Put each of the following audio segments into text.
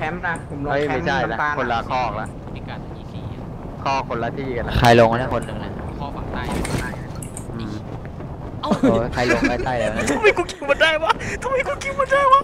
แคมป์นะผมลงเฮ้ยแคมไม่ป์ใช่ละน้ำตาลคนละคอกละพิกัดอีสี่คอกคนละที่กันละใครลงวะเนี่ยคนหนึ่งเนี่ยข้อฝั่งใต้อืมเอ้าโอ้ยใครลงใต้ๆแล้วเนี่ยทำไมกูคิดมันได้วะทำไมกูคิดมันได้วะ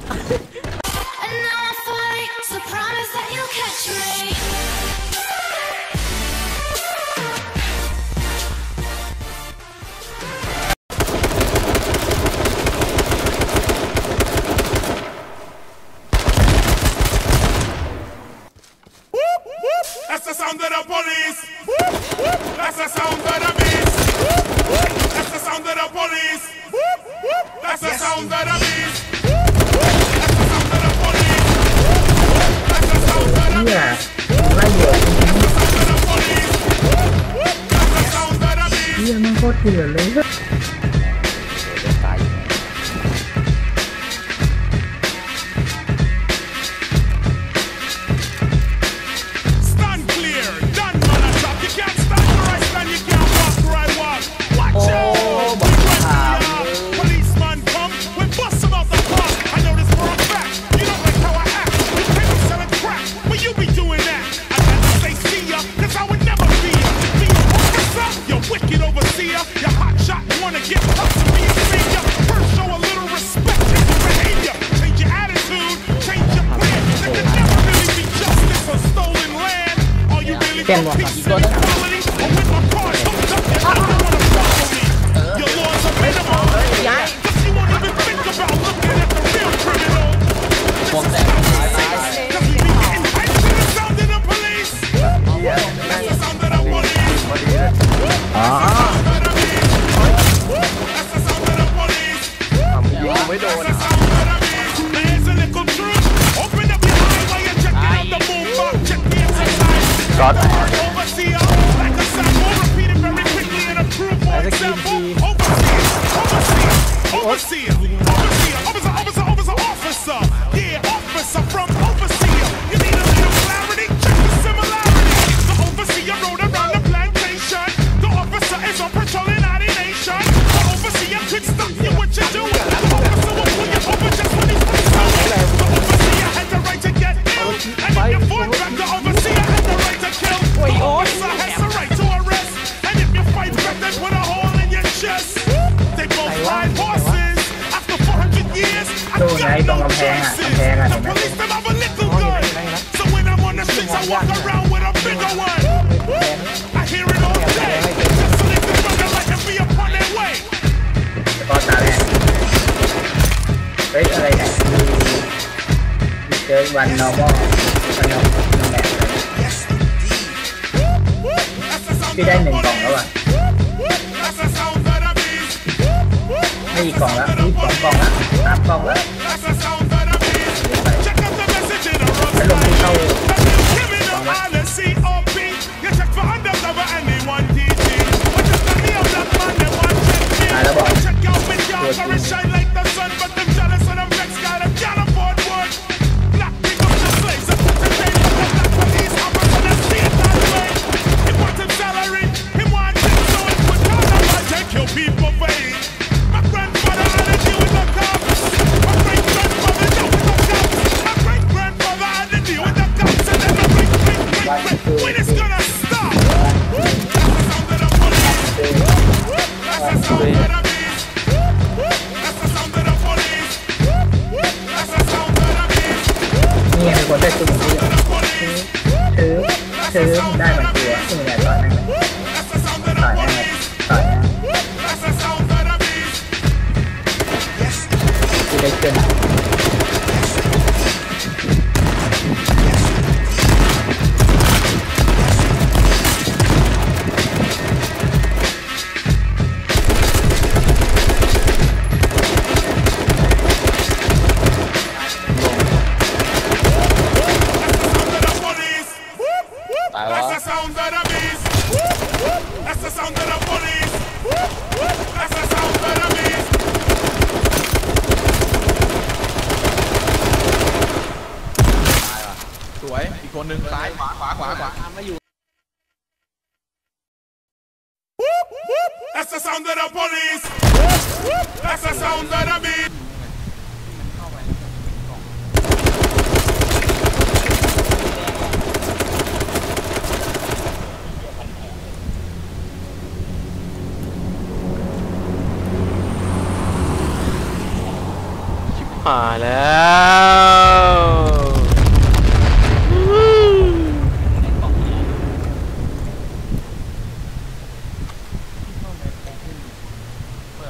sound of the beast. That's the sound here, the wicked overseer. You hot shot. Wanna get close to me and see ya. First show a little respect. Your behavior. Change your attitude. Change your plan. There can never really be justice on stolen land. Are you really for peace and equality? Yes, I'm from with a bigger one. I hear it all day. Just so they can run like and be upon their way. เฉพาะตาแรกเฮ้ยอะไรเนี่ยมีมีเจอวัน normal วัน normal แบบ That's the sound พี่ of ได้ the หนึ่งกล่องแล้ว police. อะ ไม่อีกกล่องแล้วมีสองกล่องแล้วสามกล่องแล้ว That's the sound of the beast. Check out the message in the แล้วลง rough ที่เข้า Buenas คนหนึ่งซ้ายขวาขวาขวาขวาไม่อยู่ That's the sound of the police That's the sound of the beat มาแล้ว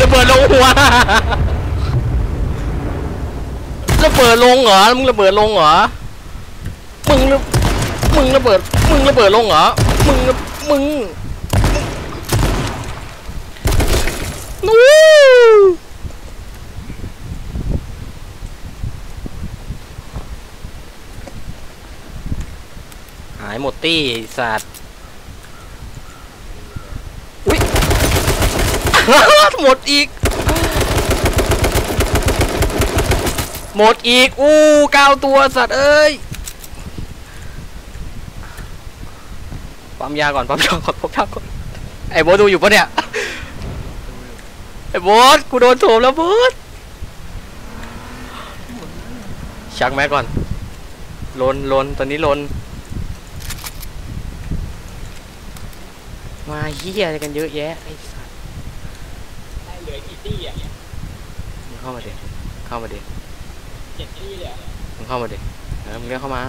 ระเบิดลงหัวระเบิดลงเหรอ มึงระเบิดลงเหรอ มึง มึงระเบิด มึงระเบิดลงเหรอ มึง มึงนู้หายหมดตี้สัตว์อุ้ย หมดอีก หมดอีก อู้เก้าตัวสัตว์เอ้ยปั๊มยาก่อนปั๊มยาก่อนปั๊มยาก่อนไอ้โบดูอยู่ปะเนี่ยไอ้โบทกูโดนโถมแล้วโบทชักแม็กก่อนลนลนตอนนี้ลนมาเฮียกันเยอะแยะ ไอ้สัสเหลือกี่ตี้อะเข้ามาดิเข้ามาดิเจ็ดตี้เลยมึงเข้ามาดิเออมึงเรียกเข้ามา